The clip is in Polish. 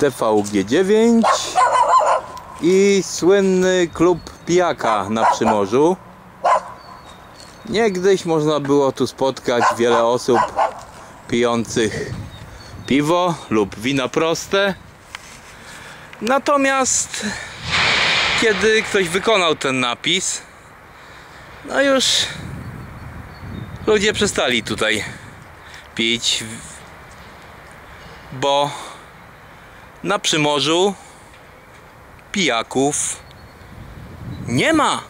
TVG9 i słynny klub pijaka na Przymorzu. Niegdyś można było tu spotkać wiele osób pijących piwo lub wina proste. Natomiast kiedy ktoś wykonał ten napis, no już ludzie przestali tutaj pić, bo na Przymorzu pijaków nie ma.